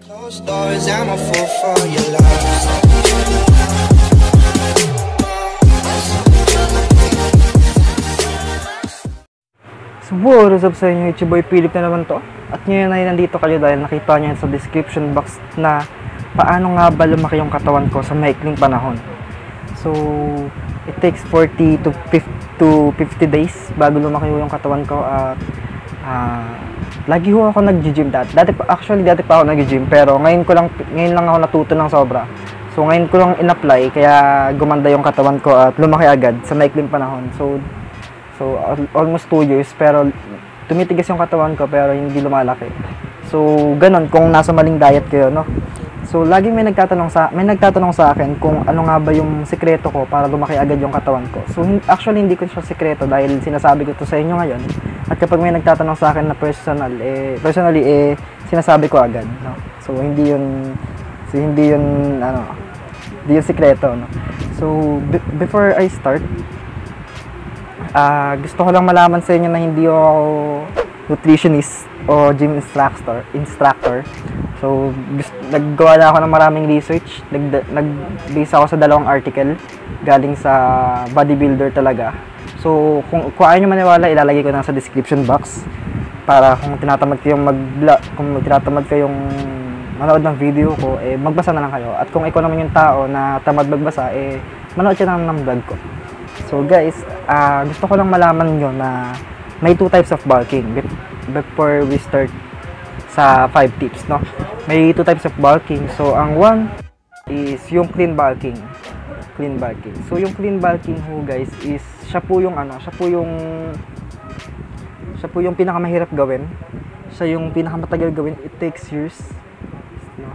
Closed doors, I'm a fool for your love. So, what up sa inyo? It's boy Philip na naman to. At ngayon ay nandito kayo dahil nakita niyo sa description box na paano nga ba lumaki yung katawan ko sa maikling panahon. So, it takes 40 to 50, to 50 days bago lumaki yung katawan ko at ah, lagi ho ako nag-gym dati. Dati pa, actually dati pa ako nag-gym pero ngayon ko lang ngayon lang ako natuto ng sobra. So ngayon ko lang in-apply kaya gumanda yung katawan ko at lumaki agad sa maikling panahon. So So, al- almost 2 years, pero tumitigas yung katawan ko, pero hindi lumalaki. So, ganun, kung nasa maling diet kayo, no? So, laging may nagtatanong sa, may nagtatanong sa akin kung ano nga ba yung sikreto ko para lumaki agad yung katawan ko. So, actually, hindi ko siya sikreto dahil sinasabi ko to sa inyo ngayon. At kapag may nagtatanong sa akin na personal, eh, personally, eh, sinasabi ko agad, no? So, hindi yun, so, hindi yun, ano, hindi yun sikreto, no? So, be- before I start, Ah, gusto ko lang malaman sa inyo na hindi ako nutritionist o gym instructor. instructor. So, naggawa na ako ng maraming research. Nag, nag-base ako sa dalawang article galing sa bodybuilder talaga. So, kung, kung ayaw nyo maniwala, ilalagay ko na sa description box para kung tinatamad kayong mag kung tinatamad kayong manood ng video ko, eh, magbasa na lang kayo. At kung ikaw naman yung tao na tamad magbasa, eh, manood na lang ng vlog ko. So guys, ah gusto ko lang malaman nyo na may two types of bulking before we start sa five tips, no? May two types of bulking. So ang one is yung clean bulking. Clean bulking. So yung clean bulking ho guys is siya po yung ano, siya po yung siya po yung pinakamahirap gawin. Siya yung pinakamatagal gawin. It takes years. No?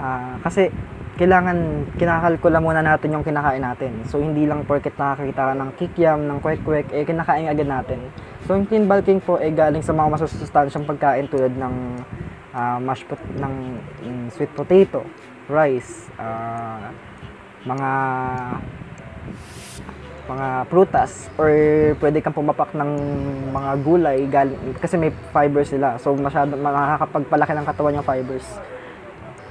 Ah, kasi kailangan kinakalkula muna natin yung kinakain natin. So hindi lang porket nakakita ka ng kikiam, ng kwek-kwek, eh kinakain agad natin. So yung clean bulking po ay galing sa mga masusustansyang pagkain tulad ng ah, mashed pot ng mm, sweet potato, rice, ah, mga mga prutas or pwede kang pumapak ng mga gulay galing kasi may fibers sila. So masyado makakapagpalaki ng katawan yung fibers.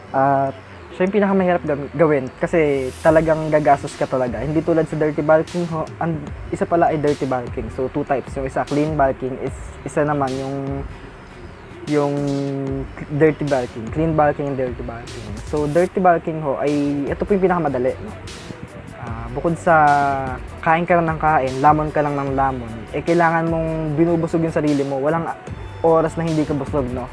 At siya yung pinakamahirap gawin kasi talagang gagastos ka talaga. Hindi tulad sa dirty bulking, ho, ang isa pala ay dirty bulking. So two types. Yung isa clean bulking is isa naman yung yung dirty bulking, clean bulking and dirty bulking. So dirty bulking ho ay ito po yung pinakamadali, no. Ah, bukod sa kain ka lang ng kain, lamon ka lang ng lamon, eh kailangan mong binubusog yung sarili mo. Walang oras na hindi ka busog, no.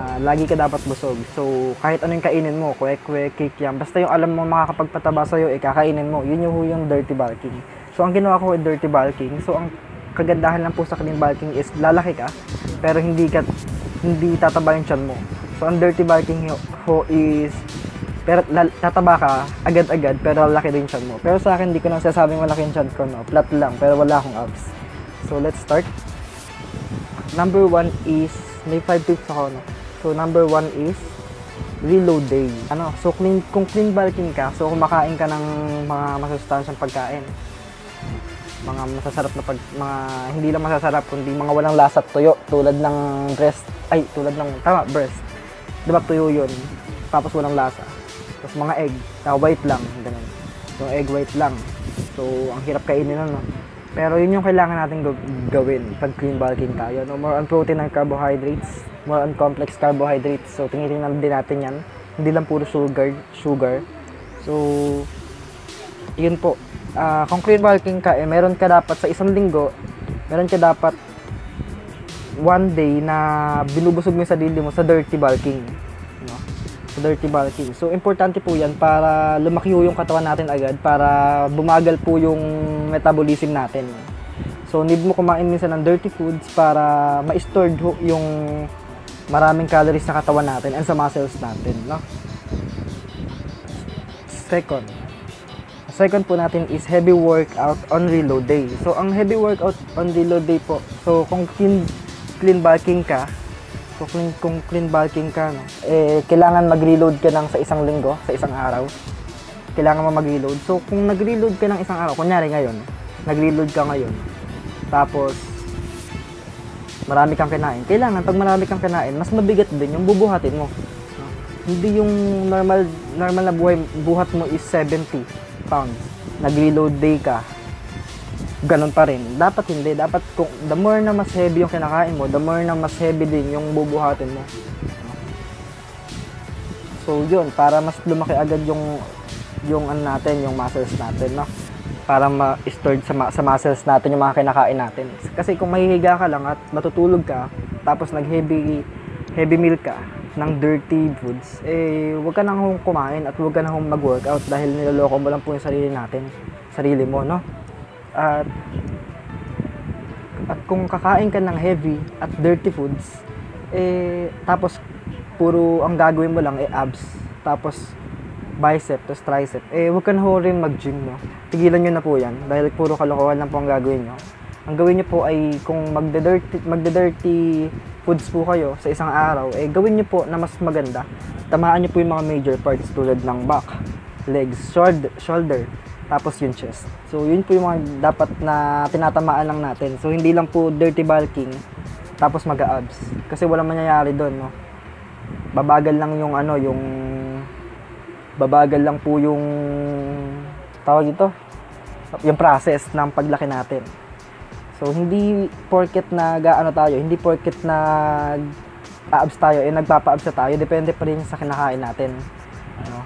Ah, lagi ka dapat busog. So, kahit ano yung kainin mo, kwek-kwek, kikiam, basta yung alam mo makakapagpataba sa'yo, eh, kakainin mo. Yun yung, yung dirty bulking. So, ang ginawa ko with dirty bulking, so, ang kagandahan lang po sa clean bulking is lalaki ka, pero hindi ka, hindi tataba yung tiyan mo. So, ang dirty bulking ho, is, pero tataba ka agad-agad, pero lalaki din tiyan mo. Pero sa akin, hindi ko nang sasabing malaki yung tiyan ko, no? Flat lang, pero wala akong abs. So, let's start. Number one is, may 5 tips ako, no? So, number one is, reload day. Ano, so clean, kung clean bulking ka, so kumakain ka ng mga masustansyang pagkain. Mga masasarap na pag, mga, hindi lang masasarap, kundi mga walang lasa tuyo, tulad ng breast, ay, tulad ng, tama, breast. Diba tuyo yun, tapos walang lasa. Tapos mga egg, na white lang, ganun. So, egg white lang. So, ang hirap kainin nun, no? Pero yun yung kailangan natin gaw- gawin pag clean bulking tayo. No? More on protein and carbohydrates, more on complex carbohydrates. So, tinitingnan din natin yan. Hindi lang puro sugar. sugar. So, yun po. Ah, kung clean bulking ka, eh, meron ka dapat sa isang linggo, meron ka dapat one day na binubusog mo yung sarili mo sa dirty bulking. Dirty bulking. So, importante po yan para lumaki yung katawan natin agad, para bumagal po yung metabolism natin. So, need mo kumain minsan ng dirty foods para ma-stored yung maraming calories sa katawan natin and sa muscles natin. No? Second, second po natin is heavy workout on reload day. So, ang heavy workout on reload day po, so kung clean, clean bulking ka, kung, kung clean bulking ka, no, eh, kailangan mag-reload ka ng sa isang linggo, sa isang araw. Kailangan mo mag-reload. So, kung nag-reload ka ng isang araw, kunyari ngayon, nag-reload ka ngayon, tapos, marami kang kinain. Kailangan, pag marami kang kinain, mas mabigat din yung bubuhatin mo. no? hindi yung normal normal na buhay buhat mo is 70 pounds. Nag-reload day ka. Ganun pa rin. Dapat hindi. Dapat kung the more na mas heavy yung kinakain mo, the more na mas heavy din yung bubuhatin mo. So yun, para mas lumaki agad yung yung ano natin, yung muscles natin, no? Para ma-stored sa, ma- sa muscles natin yung mga kinakain natin. Kasi kung mahihiga ka lang at matutulog ka, tapos nag-heavy heavy meal ka ng dirty foods, eh, huwag ka nang kumain at huwag ka nang mag-workout dahil niloloko mo lang po yung sarili natin, sarili mo, no? At, at kung kakain ka ng heavy at dirty foods, eh, tapos puro ang gagawin mo lang eh abs, tapos bicep, tapos tricep, eh huwag ka na ho rin mag-gym, no? Tigilan nyo na po yan, dahil puro kalokohan lang po ang gagawin nyo. Ang gawin nyo po ay kung magde-dirty, magde-dirty foods po kayo sa isang araw, eh gawin nyo po na mas maganda. Tamaan nyo po yung mga major parts tulad ng back, legs, shoulder, shoulder tapos yung chest. So yun po yung mga dapat na tinatamaan lang natin. So hindi lang po dirty bulking, tapos mag-abs. Kasi walang mangyayari doon, no? Babagal lang yung ano, yung babagal lang po yung tawag ito yung process ng paglaki natin so hindi porket na gaano tayo hindi porket na abs tayo eh nagpapa-abs na tayo depende pa rin sa kinakain natin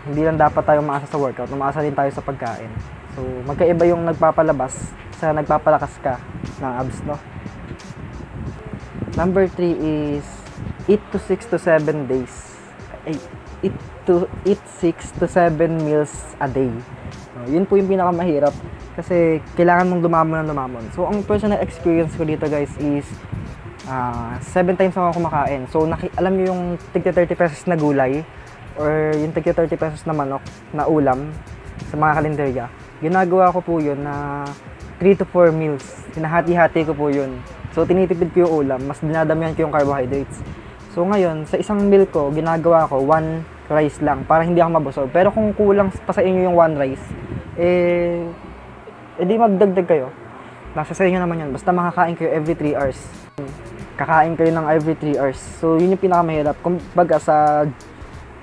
hindi lang dapat tayo maasa sa workout umaasa din tayo sa pagkain so magkaiba yung nagpapalabas sa nagpapalakas ka ng abs no number 3 is eat to 6 to 7 days ay eat to eat 6 to 7 meals a day. No, yun po yung pinakamahirap kasi kailangan mong lumamon ng lumamon. So, ang personal experience ko dito guys is uh, 7 times ako kumakain. So, naki, alam niyo yung tigta 30 pesos na gulay or yung tigta 30 pesos na manok na ulam sa mga kalendarya. Ginagawa ko po yun na 3 to 4 meals. Hinahati-hati ko po yun. So, tinitipid ko yung ulam. Mas dinadamihan ko yung carbohydrates. So, ngayon, sa isang meal ko, ginagawa ko 1 rice lang para hindi ako mabusog. Pero kung kulang pa sa inyo yung one rice, eh, edi magdagdag kayo. Nasa sa inyo naman yan. Basta makakain kayo every 3 hours. Kakain kayo ng every 3 hours. So, yun yung pinakamahirap. Kung baga sa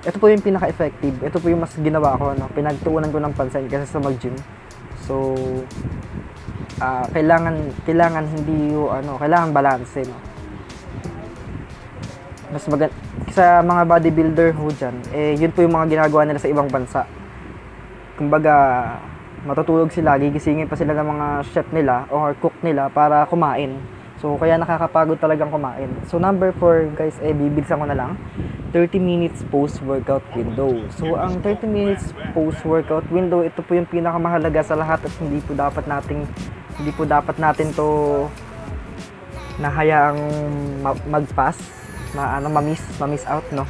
ito po yung pinaka-effective. Ito po yung mas ginawa ko, no? Pinagtuunan ko ng pansin kasi sa mag-gym. So, uh, kailangan, kailangan hindi yung, ano, kailangan balance, no? Mas maganda, sa mga bodybuilder ho dyan, eh, yun po yung mga ginagawa nila sa ibang bansa. Kumbaga, matutulog sila, gigisingin pa sila ng mga chef nila or cook nila para kumain. So, kaya nakakapagod talagang kumain. So, number 4, guys, eh, bibilisan ko na lang. 30 minutes post-workout window. So, ang 30 minutes post-workout window, ito po yung pinakamahalaga sa lahat at hindi po dapat nating hindi po dapat natin to nahayaang mag-pass na ano ma-miss, ma-miss out no.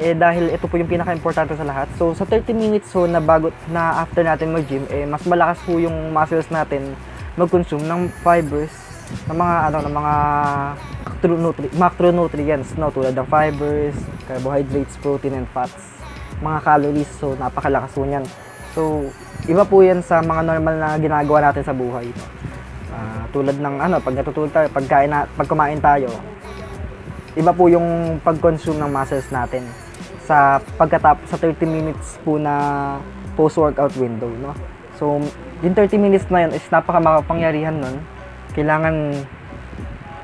Eh dahil ito po yung pinaka-importante sa lahat. So sa 30 minutes so na bago na after natin mag-gym eh mas malakas po yung muscles natin mag-consume ng fibers ng mga ano ng mga macronutri- macronutrients no tulad ng fibers, carbohydrates, protein and fats, mga calories so napakalakas po niyan. So iba po 'yan sa mga normal na ginagawa natin sa buhay. Uh, tulad ng ano pag natutulog tayo, pagkain na, pag kumain tayo, iba po yung pag-consume ng muscles natin sa pagkatapos sa 30 minutes po na post-workout window, no? So, yung 30 minutes na yun is napaka makapangyarihan nun. Kailangan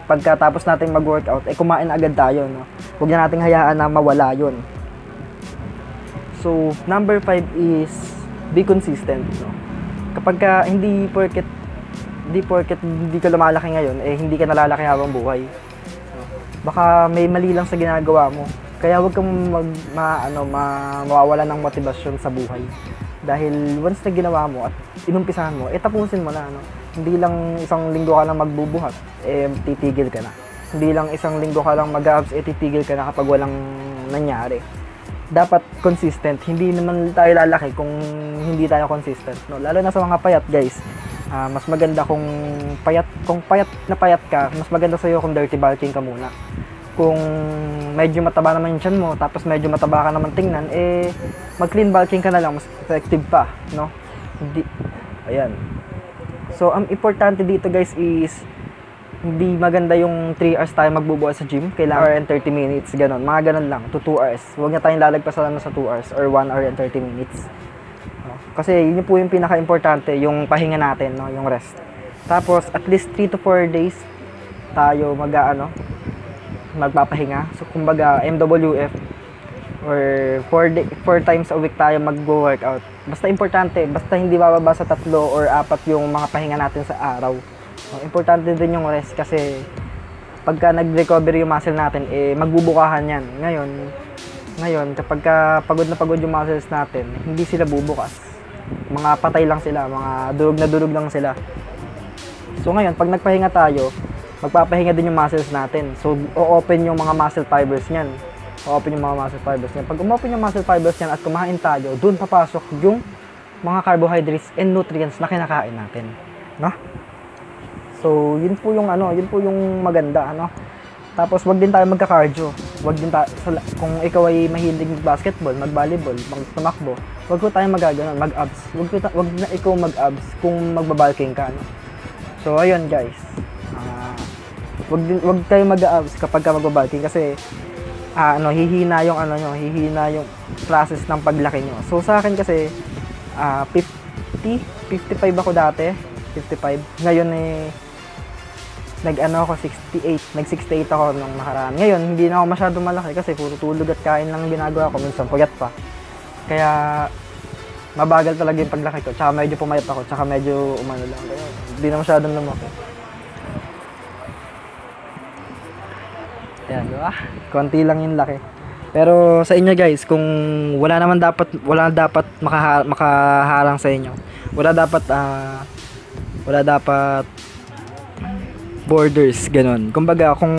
pagkatapos natin mag-workout, eh kumain agad tayo, no? Huwag na nating hayaan na mawala yun. So, number 5 is be consistent, no? Kapag ka, hindi porket hindi porket hindi ka lumalaki ngayon, eh hindi ka nalalaki habang buhay baka may mali lang sa ginagawa mo. Kaya huwag kang mag, ma, ano, ma, mawawala ng motivasyon sa buhay. Dahil once na ginawa mo at inumpisahan mo, eh tapusin mo na. Ano? Hindi lang isang linggo ka lang magbubuhat, eh titigil ka na. Hindi lang isang linggo ka lang mag-abs, eh titigil ka na kapag walang nangyari. Dapat consistent. Hindi naman tayo lalaki kung hindi tayo consistent. No? Lalo na sa mga payat, guys uh, mas maganda kung payat kung payat na payat ka, mas maganda sa iyo kung dirty bulking ka muna. Kung medyo mataba naman yung chan mo, tapos medyo mataba ka naman tingnan, eh mag clean bulking ka na lang, mas effective pa, no? Hindi ayan. So, ang importante dito guys is hindi maganda yung 3 hours tayo magbubuhat sa gym. Kailangan hour and 30 minutes, ganun. Mga ganun lang, to 2 hours. Huwag na tayong lalagpasan na sa 2 hours or 1 hour and 30 minutes. No? Kasi yun po yung pinaka-importante, yung pahinga natin, no? yung rest. Tapos, at least 3 to 4 days tayo mag ano, magpapahinga. So, kumbaga, MWF or 4 day, four times a week tayo mag-workout. Basta importante, basta hindi bababa sa tatlo or apat yung mga pahinga natin sa araw. So, importante din yung rest kasi pagka nag-recover yung muscle natin, eh, magbubukahan yan. Ngayon, ngayon, kapag ka pagod na pagod yung muscles natin, hindi sila bubukas. Mga patay lang sila, mga durog na durog lang sila. So ngayon, pag nagpahinga tayo, magpapahinga din yung muscles natin. So, o-open yung mga muscle fibers niyan. O-open yung mga muscle fibers niyan. Pag umopen yung muscle fibers niyan at kumain tayo, doon papasok yung mga carbohydrates and nutrients na kinakain natin. No? So, yun po yung ano, yun po yung maganda, ano. Tapos, wag din tayo magka-cardio. Wag din tayo, kung ikaw ay mahilig mag-basketball, mag-volleyball, mag-tumakbo, wag ko tayo magaganon, mag-abs. Wag, ko wag na ikaw mag-abs kung magbabalking ka, no? So, ayun guys. Ah, wag din wag kayo mag-abs kapag ka magbabalking kasi ah, ano, hihina yung ano nyo, hihina yung process ng paglaki nyo. So, sa akin kasi, ah, 50, 55 ako dati, 55. Ngayon eh, nag-ano ako 68, nag-68 ako nung nakaraan. Ngayon, hindi na ako masyado malaki kasi puro tulog at kain lang ang ginagawa ko, minsan puyat pa. Kaya, mabagal talaga yung paglaki ko. Tsaka medyo pumayat ako, tsaka medyo umano lang. Hindi na masyadong lumaki. Yan, di ba? Konti lang yung laki. Pero sa inyo guys, kung wala naman dapat wala dapat makaha, makaharang sa inyo. Wala dapat ah wala dapat borders, ganun. Kumbaga, kung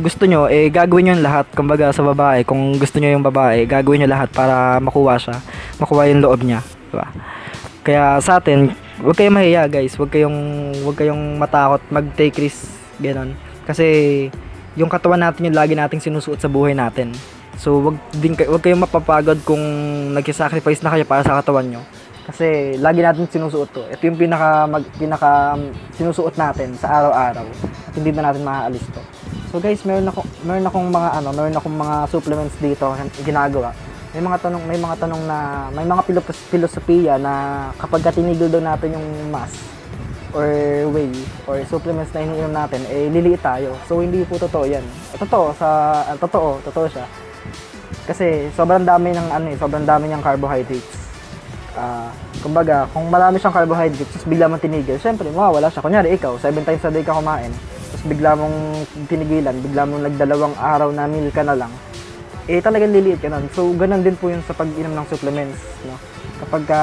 gusto nyo, eh, gagawin nyo yung lahat. Kumbaga, sa babae, kung gusto nyo yung babae, gagawin nyo lahat para makuha siya. Makuha yung loob niya. Diba? Kaya sa atin, huwag kayong mahiya, guys. Huwag kayong, huwag kayong matakot mag-take risk, ganun. Kasi, yung katawan natin yung lagi nating sinusuot sa buhay natin. So, wag din kay wag kayong mapapagod kung nagsa-sacrifice na kayo para sa katawan nyo. Kasi lagi natin sinusuot to. Ito yung pinaka mag, pinaka um, sinusuot natin sa araw-araw. At hindi na natin maaalis to. So guys, meron ako meron akong mga ano, meron akong mga supplements dito na ginagawa. May mga tanong, may mga tanong na may mga pilos- filosofiya na kapag ka tinigil daw natin yung mass or whey or supplements na iniinom natin, eh liliit tayo. So hindi po totoo 'yan. Totoo sa ah, totoo, totoo siya. Kasi sobrang dami ng ano eh, sobrang dami niyang carbohydrates. Ah, kumbaga, kung marami siyang carbohydrates, tapos bigla mong tinigil, syempre, mawawala siya. Kunyari, ikaw, 7 times a day ka kumain, tapos bigla mong tinigilan, bigla mong nagdalawang araw na meal ka na lang, eh talagang liliit ka nun. So, ganun din po yun sa pag-inom ng supplements, no? Kapag ka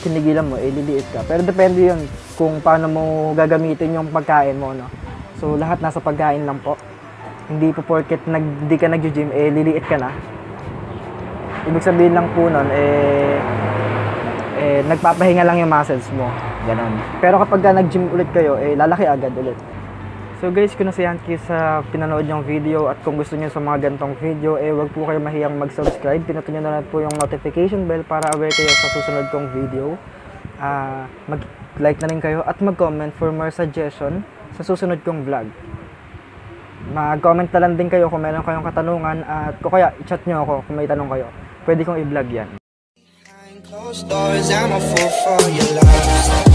tinigilan mo, eh liliit ka. Pero depende yun kung paano mo gagamitin yung pagkain mo, no? So, lahat nasa pagkain lang po. Hindi po porket nag, di ka nag-gym, eh liliit ka na. Ibig sabihin lang po nun, eh, eh, nagpapahinga lang yung muscles mo. Ganon. Pero kapag ka nag-gym ulit kayo, eh, lalaki agad ulit. So guys, kung nasiyahan kayo sa pinanood yung video at kung gusto niyo sa mga gantong video, eh wag po kayo mahiyang mag-subscribe. Pinutin niyo na lang po yung notification bell para aware kayo sa susunod kong video. Ah, mag-like na rin kayo at mag-comment for more suggestion sa susunod kong vlog. Mag-comment na lang din kayo kung meron kayong katanungan at kung kaya i-chat nyo ako kung may tanong kayo. Pwede kong i-vlog yan. Closed doors, I'm a fool for your love.